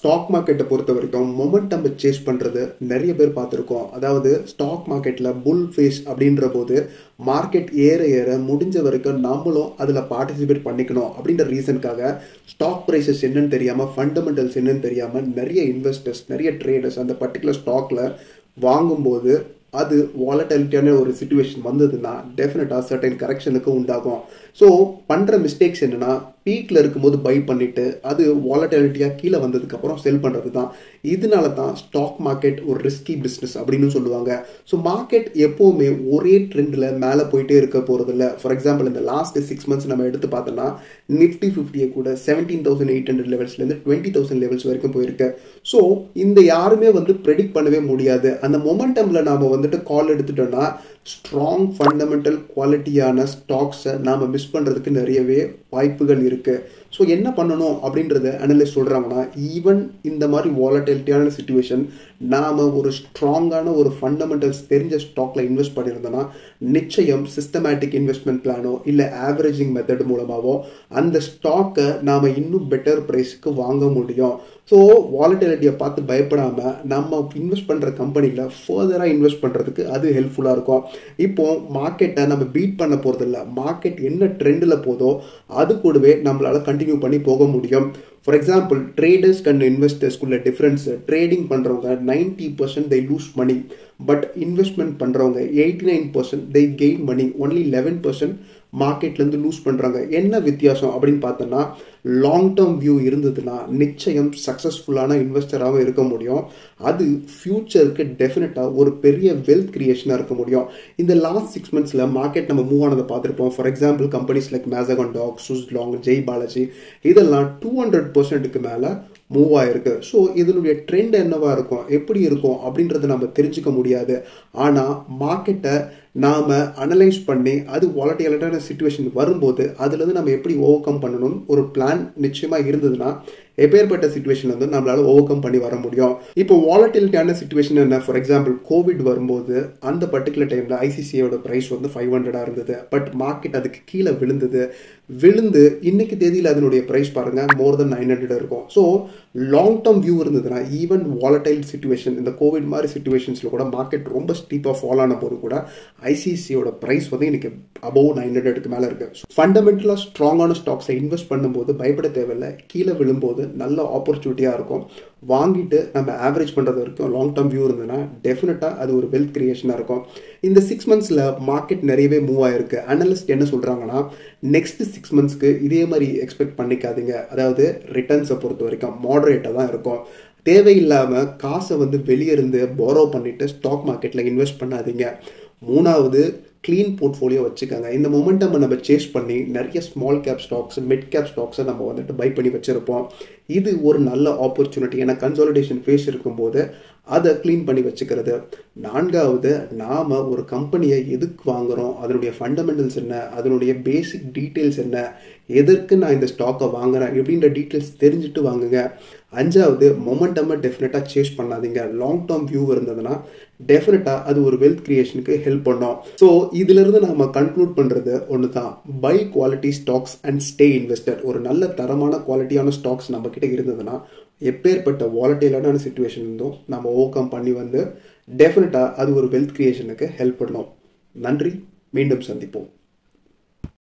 Stock மார்க்கெட்டை பொறுத்த வரைக்கும் மொமெண்டம் சேஸ் பண்ணுறது நிறைய பேர் பார்த்துருக்கோம். அதாவது ஸ்டாக் மார்க்கெட்டில் புல் ஃபேஸ் அப்படின்ற போது மார்க்கெட் ஏற ஏற முடிஞ்ச வரைக்கும் நம்மளும் அதில் பார்ட்டிசிபேட் பண்ணிக்கணும் அப்படின்ற ரீசனுக்காக ஸ்டாக் ப்ரைஸஸ் என்னன்னு தெரியாமல் ஃபண்டமெண்டல்ஸ் என்னன்னு தெரியாமல் நிறைய இன்வெஸ்டர்ஸ் நிறைய ட்ரேடர்ஸ் அந்த பர்டிகுலர் ஸ்டாக்கில் வாங்கும்போது அது வாலட்டிலிட்டியான ஒரு சுச்சுவேஷன் வந்ததுன்னா டெஃபினட்டாக சர்டைன் கரெக்ஷனுக்கு உண்டாகும். ஸோ பண்ணுற மிஸ்டேக்ஸ் என்னென்னா பீக்கில் இருக்கும்போது பை பண்ணிவிட்டு அது வாலட்டிலிட்டியாக கீழே வந்ததுக்கப்புறம் செல் பண்ணுறது தான் இதனால தான் ஸ்டாக் மார்க்கெட் ஒரு ரிஸ்கி பிஸ்னஸ் அப்படின்னு சொல்லுவாங்க. ஸோ மார்க்கெட் எப்போவுமே ஒரே ட்ரெண்டில் மேலே போயிட்டே இருக்க போகிறதில்ல ஃபார் எக்ஸாம்பிள் இந்த லாஸ்ட் சிக்ஸ் மந்த்ஸ் நம்ம எடுத்து பார்த்தோன்னா நிஃப்டி ஃபிஃப்டியை கூட செவன்டீன் தௌசண்ட் எயிட் ஹண்ட்ரட் லெவல்ஸ்லேருந்து டுவெண்ட்டி தௌசண்ட் லெவல்ஸ் வரைக்கும் போயிருக்கு. ஸோ இந்த யாருமே வந்து ப்ரெடிக்ட் பண்ணவே முடியாது. அந்த மொமெண்டமில் நாம் வந்துட்டு கால் எடுத்துட்டோன்னா ஸ்ட்ராங் ஃபண்டமெண்டல் குவாலிட்டியான ஸ்டாக்ஸை நாம் மிஸ் பண்ணுறதுக்கு நிறையவே வாய்ப்புகள் இருக்குது ஸோ என்ன பண்ணணும் அப்படின்றத அனலிஸ்ட் சொல்கிறாங்கன்னா ஈவன் இந்த மாதிரி வாலட்டிலிட்டியான சுச்சுவேஷன் நாம் ஒரு ஸ்ட்ராங்கான ஒரு ஃபண்டமெண்டல்ஸ் தெரிஞ்ச ஸ்டாக்ல இன்வெஸ்ட் பண்ணியிருந்தோன்னா நிச்சயம் சிஸ்டமேட்டிக் இன்வெஸ்ட்மெண்ட் பிளானோ இல்லை ஆவரேஜிங் மெத்தட் மூலமாகவோ அந்த ஸ்டாக்கை நாம் இன்னும் பெட்டர் ப்ரைஸ்க்கு வாங்க முடியும். ஸோ வாலட்டிலிட்டியை பார்த்து பயப்படாமல் நம்ம இன்வெஸ்ட் பண்ணுற கம்பெனியில் ஃபர்தராக இன்வெஸ்ட் பண்ணுறதுக்கு அது ஹெல்ப்ஃபுல்லாக இருக்கும். இப்போ மார்க்கெட்டை நம்ம பீட் பண்ண போகிறதில்ல மார்க்கெட் என்ன ட்ரெண்டில் போதோ அது கூடவே நம்மளால் கண்டினியூ பண்ணி போக முடியும். ஃபார் எக்ஸாம்பிள் ட்ரேடர்ஸ் அண்ட் இன்வெஸ்டர்ஸ்க்குள்ள டிஃப்ரென்ஸ் ட்ரேடிங் பண்ணுறவங்க ninety percent they lose money but investment பண்ணுறவங்க eighty nine percent they gain money only eleven percent மார்க்கெட்லேருந்து lose பண்ணுறாங்க என்ன வித்தியாசம் அப்படின்னு பார்த்தோன்னா லாங் டேர்ம் வியூ இருந்ததுன்னா நிச்சயம் சக்ஸஸ்ஃபுல்லான இன்வெஸ்டராகவும் இருக்க முடியும். அது ஃப்யூச்சருக்கு டெஃபினட்டாக ஒரு பெரிய வெல்த் கிரியேஷனாக இருக்க முடியும். இந்த லாஸ்ட் சிக்ஸ் மந்த்ஸில் மார்க்கெட் நம்ம மூவ் ஆனதை பார்த்துருப்போம். For example companies like Mazagon dock Suzlon Jai Balaji இதெல்லாம் டூ ஹண்ட்ரட் பர்சன்ட்டுக்கு மேலே மூவ் ஆயிருக்கு. ஸோ இதனுடைய ட்ரெண்ட் என்னவா இருக்கும்? எப்படி இருக்கும்? அப்படின்றத நம்ம தெரிஞ்சுக்க முடியாது. ஆனால் மார்க்கெட்டை நாம் அனலைஸ் பண்ணி அது வாலட்டியலான சுச்சுவேஷன் வரும்போது அதுலேருந்து நம்ம எப்படி ஓவர் கம் பண்ணணும் ஒரு பிளான் நிச்சயமாக இருந்ததுன்னா எப்பேற்பட்ட சுச்சுவேஷன் வந்து நம்மளால் ஓவர் கம் பண்ணி வர முடியும். இப்போ வாலட்டிலிட்டியான சுச்சுவேஷன் என்ன? ஃபார் எக்ஸாம்பிள் கோவிட் வரும்போது அந்த பர்டிகுலர் டைமில் ஐசிசியோட ப்ரைஸ் வந்து ஃபைவ் ஹண்ட்ரடாக இருந்தது. பட் மார்க்கெட் அதுக்கு கீழே விழுந்தது. விழுந்து இன்னைக்கு தேதியில் அதனுடைய ப்ரைஸ் பாருங்கள் மோர் தென் நைன் ஹண்ட்ரட் இருக்கும். ஸோ லாங் டேர்ம் வியூ இருந்ததுன்னா ஈவன் வாலட்டைல் சுச்சுவேஷன் இந்த கோவிட் மாதிரி சுச்சுவேஷன்ஸில் கூட மார்க்கெட் ரொம்ப ஸ்டீப்பாக ஃபாலோ ஆன போது கூட ஐசிசியோட ப்ரைஸ் வந்து இன்றைக்கி அபவ் நைன் ஹண்ட்ரடுக்கு மேலே இருக்கு. ஃபண்டமெண்டலாக ஸ்ட்ராங்கான ஸ்டாக்ஸை இன்வெஸ்ட் பண்ணும்போது பயப்பட தேவையில்லை. கீழே விழும்போது நல்ல ஆப்பர்ச்சுனிட்டியாக இருக்கும். வாங்கிட்டு நம்ம ஆவரேஜ் பண்ணுறது வரைக்கும் லாங் டேர்ம் வியூ இருந்ததுன்னா டெஃபினட்டாக அது ஒரு வெல்த் கிரியேஷனாக இருக்கும். இந்த சிக்ஸ் மந்த்ஸில் மார்க்கெட் நிறையவே மூவ் ஆயிருக்கு. அனலிஸ்ட் என்ன சொல்கிறாங்கன்னா நெக்ஸ்ட் சிக்ஸ் மந்த்ஸ்க்கு இதே மாதிரி எக்ஸ்பெக்ட் பண்ணிக்காதீங்க. அதாவது ரிட்டர்ன்ஸை பொறுத்த வரைக்கும் மாடரேட்டாக தான் இருக்கும். தேவையில்லாமல் காசை வந்து வெளியே இருந்து போரோ பண்ணிவிட்டு ஸ்டாக் மார்க்கெட்டில் இன்வெஸ்ட் பண்ணாதீங்க. மூணாவது க்ளீன் போர்ட்ஃபோலியோ வச்சுக்கோங்க. இந்த மொமெண்டம் நம்ம சேஸ் பண்ணி நிறைய small cap stocks mid cap ஸ்டாக்ஸை நம்ம வந்துட்டு பை பண்ணி வச்சுருப்போம். இது ஒரு நல்ல ஆப்பர்ச்சுனிட்டி ஏன்னா கன்சாலிடேஷன் ஃபேஸ் இருக்கும்போது அதை க்ளீன் பண்ணி வச்சுக்கிறது. நான்காவது நாம் ஒரு கம்பெனியை எதுக்கு வாங்குகிறோம் அதனுடைய ஃபண்டமெண்டல்ஸ் என்ன? அதனுடைய பேசிக் டீட்டெயில்ஸ் என்ன? எதற்கு நான் இந்த ஸ்டாக்கை வாங்குகிறேன் எப்படின்ற டீட்டெயில்ஸ் தெரிஞ்சுட்டு வாங்குங்க. அஞ்சாவது மொமெண்டமை டெஃபினட்டாக சேஸ் பண்ணாதீங்க. லாங் டேர்ம் வியூ இருந்ததுன்னா டெஃபினட்டாக அது ஒரு வெல்த் கிரியேஷனுக்கு ஹெல்ப் பண்ணும். ஸோ இதிலிருந்து நாம் கன்க்ளூட் பண்ணுறது ஒன்று தான் buy quality stocks and stay investor ஒரு நல்ல தரமான குவாலிட்டியான ஸ்டாக்ஸ் நம்ம கிட்ட இருந்ததுன்னா எப்பேற்பட்ட வாலட்டிலான சுச்சுவேஷன் இருந்தும் நம்ம ஓவர் கம் பண்ணி வந்து டெஃபினட்டாக அது ஒரு வெல்த் கிரியேஷனுக்கு ஹெல்ப் பண்ணும். நன்றி. மீண்டும் சந்திப்போம்.